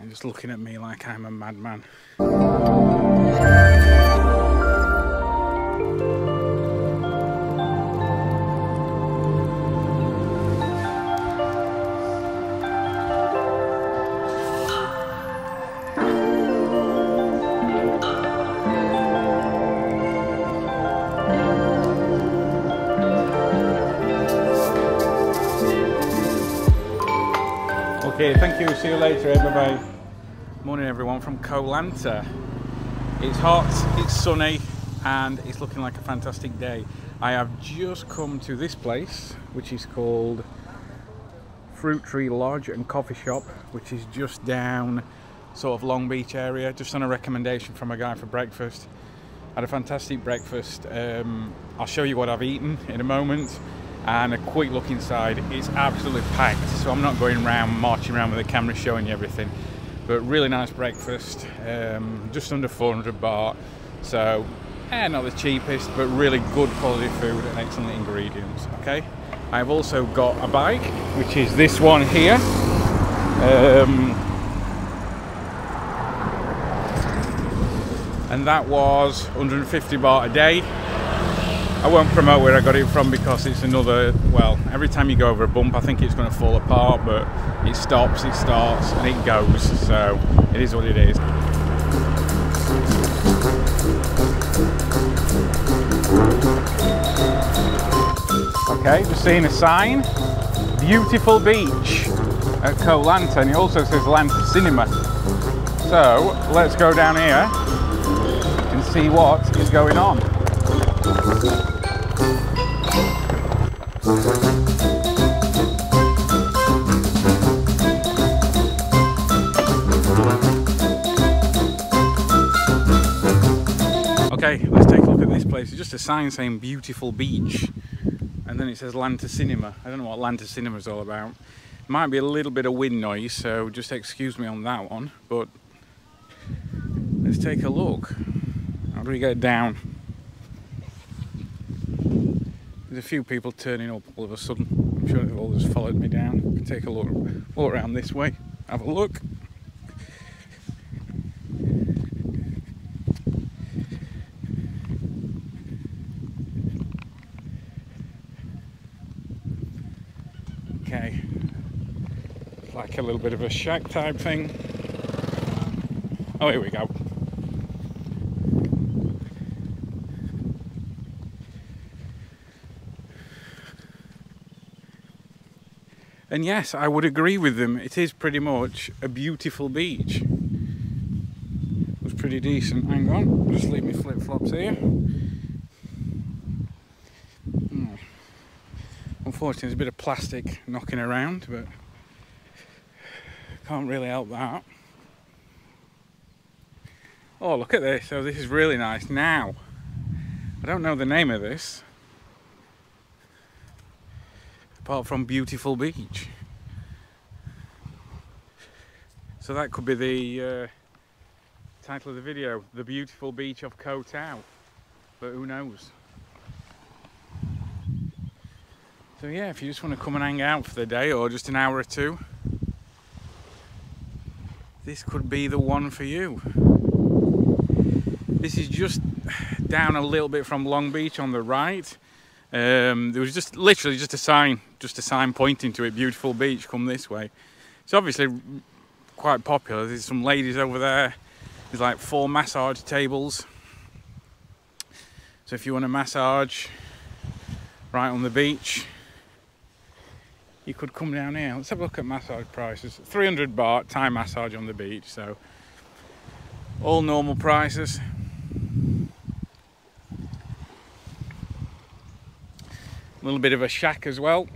and just looking at me like I'm a madman. Okay, thank you. See you later. Bye bye. Morning, everyone, from Koh Lanta. It's hot, it's sunny, and it's looking like a fantastic day. I have just come to this place, which is called Fruit Tree Lodge and Coffee Shop, which is just down sort of Long Beach area, just on a recommendation from a guy for breakfast. Had a fantastic breakfast. Um, I'll show you what I've eaten in a moment and a quick look inside. It's absolutely packed, so I'm not going around marching around with the camera showing you everything. But really nice breakfast, um, just under 400 baht. So, eh, not the cheapest, but really good quality food and excellent ingredients. Okay, I've also got a bike, which is this one here. Um, and that was 150 baht a day. I won't promote where I got it from because it's another, well, every time you go over a bump, I think it's going to fall apart, but it stops, it starts, and it goes. So it is what it is. Okay, just seeing a sign. Beautiful beach at Koh Lanta, and it also says Lanta Cinema. So let's go down here and see what is going on. Okay, let's take a look at this place. It's just a sign saying beautiful beach. And then it says Lanta Cinema. I don't know what Lanta Cinema is all about. Might be a little bit of wind noise, so just excuse me on that one. But let's take a look. How do we get down? A few people turning up all of a sudden. I'm sure they've all just followed me down. We can take a look, walk around this way, have a look. Okay, like a little bit of a shack type thing. Oh, here we go. And yes, I would agree with them. It is pretty much a beautiful beach. It was pretty decent. Hang on, just leave me flip flops here. Hmm. Unfortunately, there's a bit of plastic knocking around, but can't really help that. Oh, look at this. So, this is really nice. Now, I don't know the name of this apart from beautiful beach. So that could be the uh, title of the video, The Beautiful Beach of Koh Tao, but who knows. So yeah, if you just want to come and hang out for the day or just an hour or two, this could be the one for you. This is just down a little bit from Long Beach on the right. Um, there was just literally just a sign, just a sign pointing to it. Beautiful beach, come this way. It's obviously quite popular. There's some ladies over there. There's like four massage tables. So if you want a massage right on the beach, you could come down here. Let's have a look at massage prices. 300 baht Thai massage on the beach. So all normal prices. Little bit of a shack as well.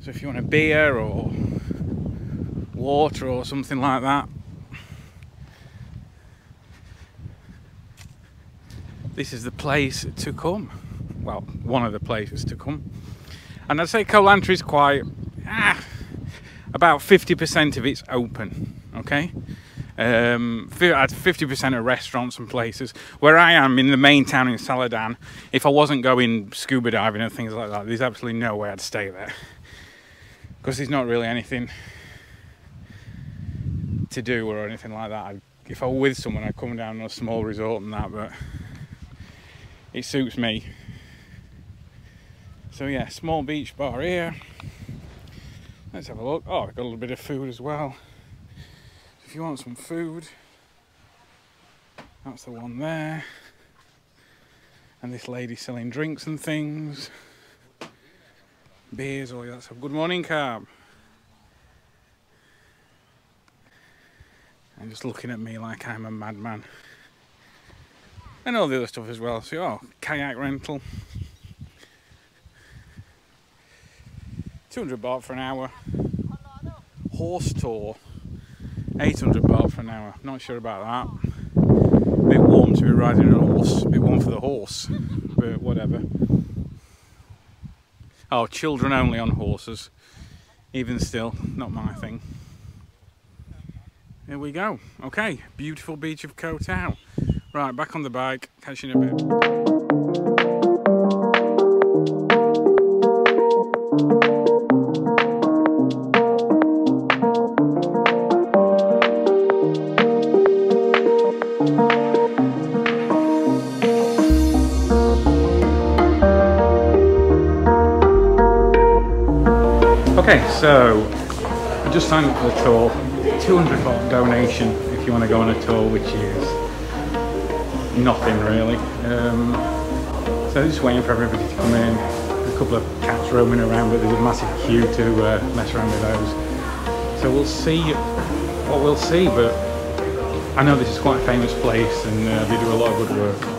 So if you want a beer or water or something like that, this is the place to come. Well, one of the places to come. And I'd say Koh Lanta is quite, ah, about 50% of it's open, okay? Um, at 50% of restaurants and places. Where I am in the main town in Saladan, if I wasn't going scuba diving and things like that, there's absolutely no way I'd stay there. Because there's not really anything to do or anything like that. I'd, if I were with someone, I'd come down on a small resort and that, but it suits me. So yeah, small beach bar here. Let's have a look. Oh, I've got a little bit of food as well. If you want some food, that's the one there. And this lady selling drinks and things. Beers, oh that's a good morning carb. And just looking at me like I'm a madman. And all the other stuff as well. So, oh, kayak rental. 200 baht for an hour. Horse tour. 800 baht for an hour. Not sure about that. A bit warm to be riding a horse. A bit warm for the horse. But whatever. Oh, children only on horses. Even still, not my thing. Here we go. Okay, beautiful beach of Koh Tao. Right, back on the bike. Catch you in a bit. Okay, so I just signed up for the tour. 200 baht donation if you want to go on a tour, which is nothing really. Um, so just waiting for everybody to come in. A couple of cats roaming around, but there's a massive queue to uh, mess around with those. So we'll see what we'll see, but I know this is quite a famous place and uh, they do a lot of good work.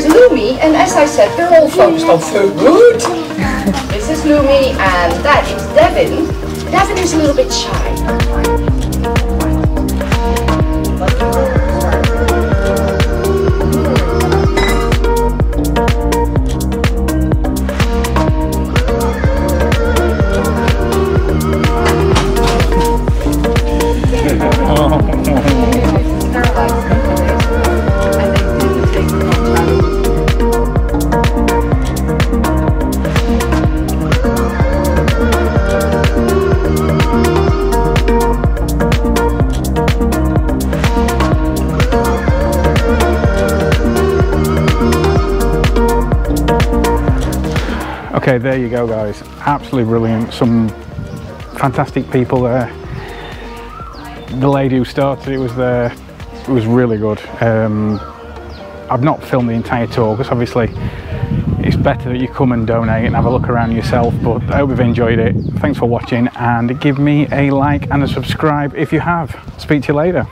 There's Lumi, and as I said, they're all focused on food. this is Lumi, and that is Devin. Devin is a little bit shy. Okay, there you go guys. Absolutely brilliant. Some fantastic people there. The lady who started it was there. It was really good. Um, I've not filmed the entire tour because obviously it's better that you come and donate and have a look around yourself. But I hope you've enjoyed it. Thanks for watching and give me a like and a subscribe if you have. Speak to you later.